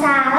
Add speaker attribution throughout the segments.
Speaker 1: さい。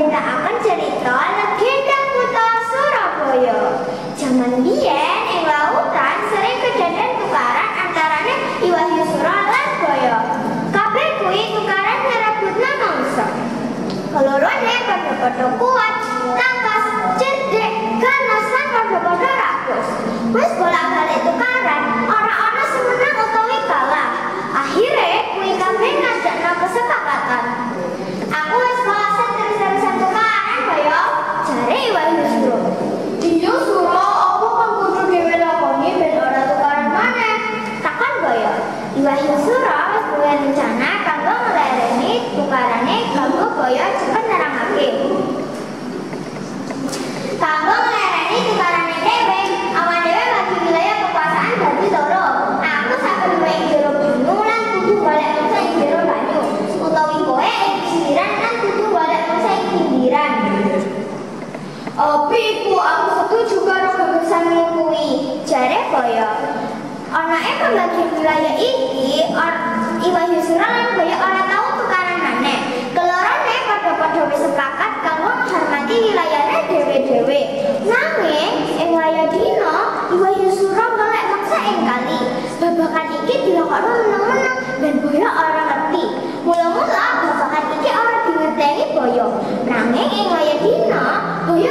Speaker 1: nyeritakan cerita legenda kota Surabaya. Zaman biyen ing lautan sering kejadian tukaran antarane iwak hiu sura lan boyo. Kabeh kuwi tukaran nyerebutna manungsa. Kalorone padha-padha iku, aku setuju karo bagusanmu kuwi. Jare kaya anake pembagian wilayah iki or Iwa Yusra lan koyo ora tau tukaranane. Kelorone padha-padha wis sepakat kalau menghormati wilayahnya dhewe-dhewe. Nanging ing wilayah dina Iwa Yusra melek maksa ing kali. Babakan iki dilakokno meneng-meneng dan boyo ora ngerti. Mula-mula babakan iki ora dingerteni boyo. Nanging ing wilayah dina boyo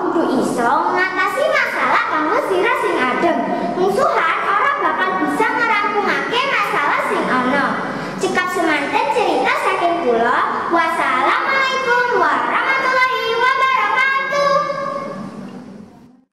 Speaker 1: kudu iso ngatasi masalah kamu sira sing adem. Musuhan orang bakal bisa ngerangkumake masalah sing ono Cekap semanten cerita saking pulau puasa